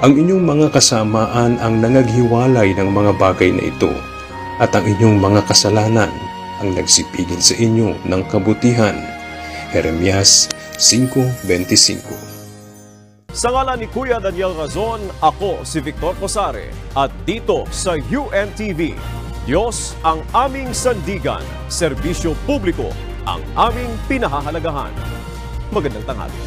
Ang inyong mga kasamaan ang nangaghiwalay ng mga bagay na ito at ang inyong mga kasalanan ang nagsipigin sa inyo ng kabutihan. Jeremias 5.25 Sa ngala ni Kuya Daniel Razon, ako si Victor Cosare at dito sa UNTV, Diyos ang aming sandigan, serbisyo publiko ang aming pinahahalagahan. Magandang tanghali.